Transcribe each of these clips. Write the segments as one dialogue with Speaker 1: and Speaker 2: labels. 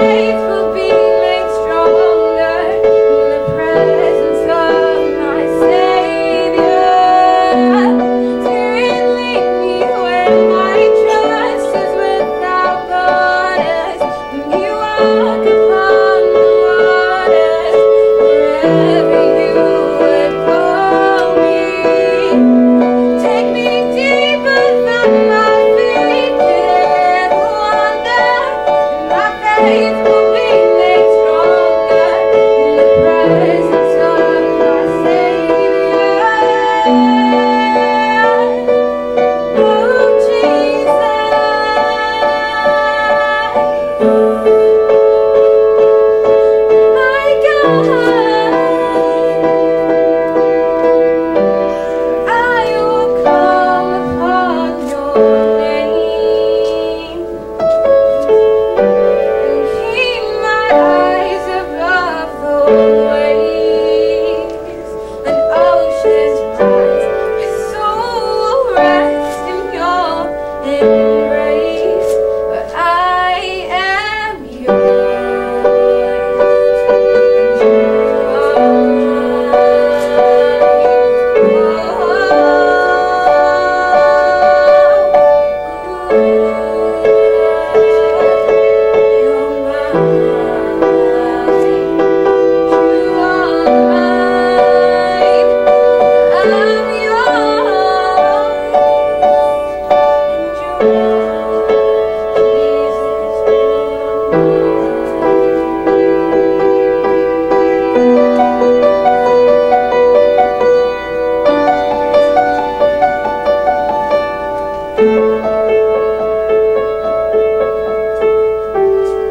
Speaker 1: Bye.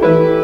Speaker 2: Thank you.